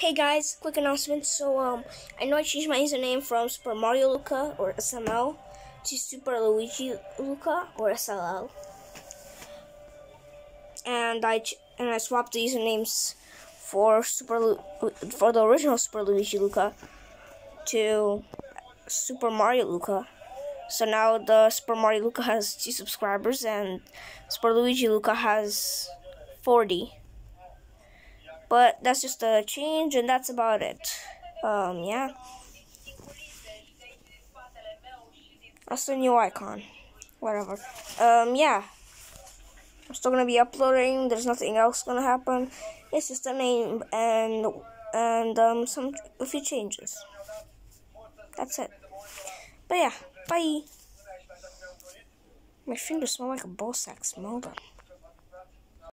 Hey guys, quick announcement. So um, I know I changed my username from Super Mario Luca or SML to Super Luigi Luca or SLL, and I and I swapped the usernames for Super Lu for the original Super Luigi Luca to Super Mario Luca. So now the Super Mario Luca has two subscribers and Super Luigi Luca has 40. But that's just a change, and that's about it. Um, yeah. That's the new icon. Whatever. Um, yeah. I'm still gonna be uploading. There's nothing else gonna happen. It's just a name and and um some a few changes. That's it. But yeah, bye. My fingers smell like a ball sack. Smell them.